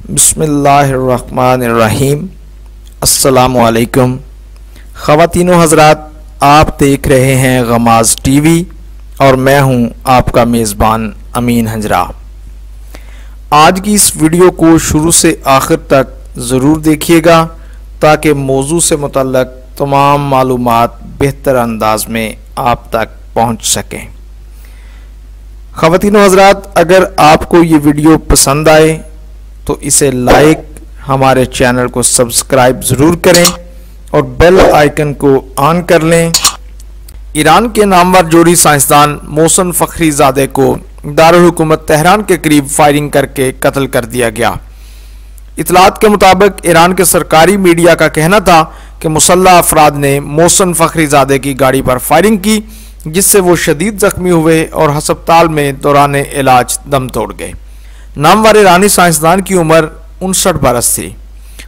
बसमीम असलकम ख़वातिन हजरात, आप देख रहे हैं गमाज टी वी और मैं हूँ आपका मेज़बान अमीन हजरा। आज की इस वीडियो को शुरू से आखिर तक ज़रूर देखिएगा ताकि मौजू से मुतलक तमाम मालूम बेहतर अंदाज में आप तक पहुँच सकें। ख़वातिन हजरात, अगर आपको ये वीडियो पसंद आए तो इसे लाइक हमारे चैनल को सब्सक्राइब ज़रूर करें और बेल आइकन को ऑन कर लें। ईरान के नामवर जोड़ी साइंसदान मोहसन फ़खरी ज़ादे को दारकूमत तेहरान के करीब फायरिंग करके कत्ल कर दिया गया। इतलात के मुताबिक ईरान के सरकारी मीडिया का कहना था कि मुसल्ह अफराद ने मोहसन फ़खरी ज़ादे की गाड़ी पर फायरिंग की, जिससे वो शदीद जख्मी हुए और हस्पताल में दौरान इलाज दम तोड़ गए। नामवर ईरानी साइंसदान की उम्र उनसठ बरस थी।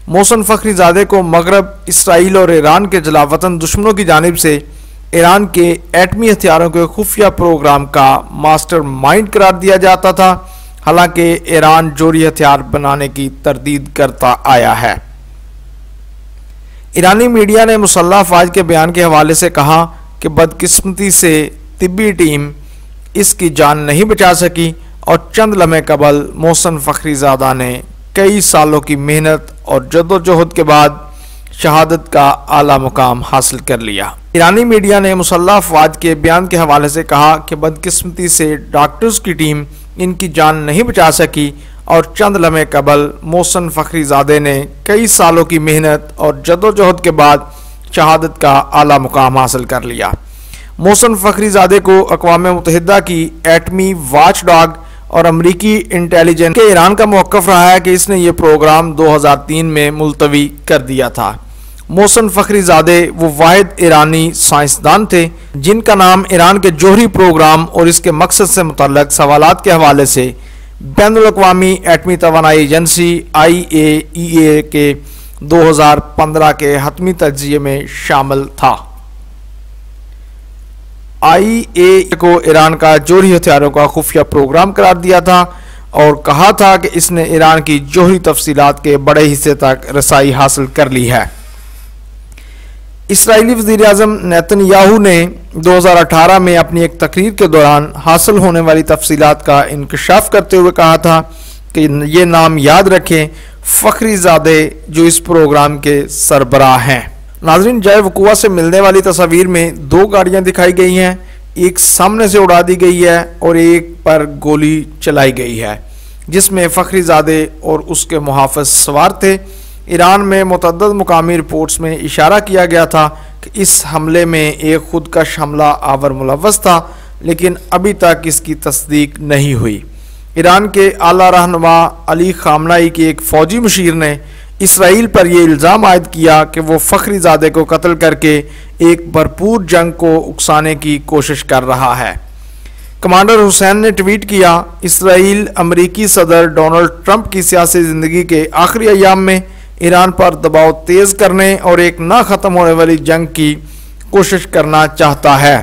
मोहसन फ़खरी ज़ादे को मगरब, इसराइल और ईरान के जलावतन दुश्मनों की जानब से ईरान के एटमी हथियारों के खुफिया प्रोग्राम का मास्टर माइंड करार दिया जाता था। हालाँकि ईरान जोरी हथियार बनाने की तरदीद करता आया है। ईरानी मीडिया ने मुसल्ह अफवाज के बयान के हवाले से कहा कि बदकिस्मती से तिब्बी टीम इसकी जान नहीं बचा सकी। और चंद लम्हे कबल मोहसन फ़खरीज़ादा ने कई सालों की मेहनत और जदोजहद के बाद शहादत का आला मुकाम हासिल कर लिया। ईरानी मीडिया ने मुसल्ह अफवाज के बयान के हवाले से कहा कि बदकिस्मती से डॉक्टर्स की टीम इनकी जान नहीं बचा सकी और चंद लम्हे कबल मोहसन फ़खरीज़ादे ने कई सालों की मेहनत और जदोजहद के बाद शहादत का आला मुकाम हासिल कर लिया। मोहसन फ़खरीज़ादे को अकवा मुतहदा की एटमी वाच डॉग और अमरीकी इंटेलिजेंस के ईरान का मौक़ रहा है कि इसने ये प्रोग्राम 2003 में मुलतवी कर दिया था। मोहसन फ़खरीज़ादे वो वाद ईरानी साइंसदान थे, जिनका नाम ईरान के जोहरी प्रोग्राम और इसके मकसद से मुतल सवाल के हवाले से बैन अवी एटमी तोानाई एजेंसी आई ए ई ए के 2015 के हतमी तजिए में शामिल था। आई ए को ईरान का जोहरी हथियारों का खुफिया प्रोग्राम करार दिया था और कहा था कि इसने ईरान की जोहरी तफसीलात के बड़े हिस्से तक रसाई हासिल कर ली है। इसराइली वज़ीर अजम नेतन याहू ने 2018 में अपनी एक तकरीर के दौरान हासिल होने वाली तफसीलात का इंकशाफ करते हुए कहा था कि ये नाम याद रखें फ़खरी ज़ादे जो इस प्रोग्राम के सरबराह हैं। नाजरीन, जय वकुआ से मिलने वाली तस्वीर में दो गाड़ियाँ दिखाई गई हैं। एक सामने से उड़ा दी गई है और एक पर गोली चलाई गई है, जिसमें फ़खरीजादे और उसके मुहाफ़ सवार थे। ईरान में मतद मुकामी रिपोर्ट्स में इशारा किया गया था कि इस हमले में एक खुदकश हमला आवर मुलवस था, लेकिन अभी तक इसकी तस्दीक नहीं हुई। ईरान के आला रहनमा अली खामनाई के एक फ़ौजी मशीर ने इसराइल पर यह इल्ज़ाम आयद किया कि वो फ़खरी ज़ादे को कत्ल करके एक भरपूर जंग को उकसाने की कोशिश कर रहा है। कमांडर हुसैन ने ट्वीट किया, इसराइल अमरीकी सदर डोनाल्ड ट्रंप की सियासी ज़िंदगी के आखिरी अयाम में ईरान पर दबाव तेज़ करने और एक ना ख़त्म होने वाली जंग की कोशिश करना चाहता है।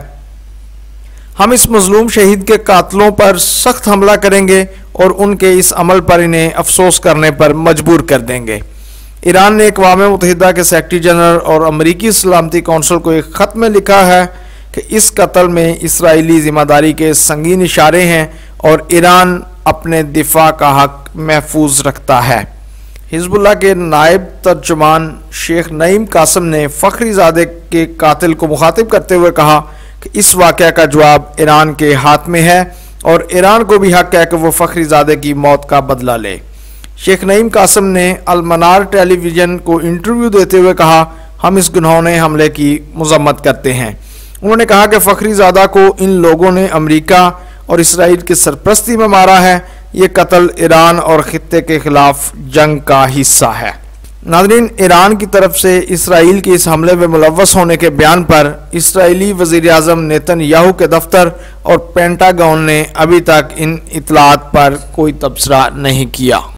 हम इस मजलूम शहीद के कातलों पर सख्त हमला करेंगे और उनके इस अमल पर इन्हें अफसोस करने पर मजबूर कर देंगे। ईरान ने अकवा मुतहदा के सेक्रटरी जनरल और अमरीकी सलामती कौंसल को एक ख़त में लिखा है कि इस कत्ल में इसराइली ज़िम्मेदारी के संगीन इशारे हैं और ईरान अपने दिफा का हक महफूज रखता है। हिजबुल्ला के नायब तर्जुमान शेख नईम कासम ने फ़खरीजादे के कातिल को मुखातिब करते हुए कहा कि इस वाक़ का जवाब ईरान के हाथ में है और ईरान को भी हक है कि वो फ़खरीजादे की मौत का बदला ले। शेख नईम कासम ने अलमनार टेलीविज़न को इंटरव्यू देते हुए कहा, हम इस गुनौने हमले की मजम्मत करते हैं। उन्होंने कहा कि फ़खरी ज़ादा को इन लोगों ने अमरीका और इसराइल की सरप्रस्ती में मारा है। ये कत्ल ईरान और ख़त्े के ख़िलाफ़ जंग का हिस्सा है। नाजरीन, ईरान की तरफ़ से इसराइल के इस हमले में मुलवस होने के बयान पर इसराइली वज़ीर अजम नेतन याहू के दफ्तर और पेंटागन ने अभी तक इन इतलात पर कोई तबसरा नहीं किया।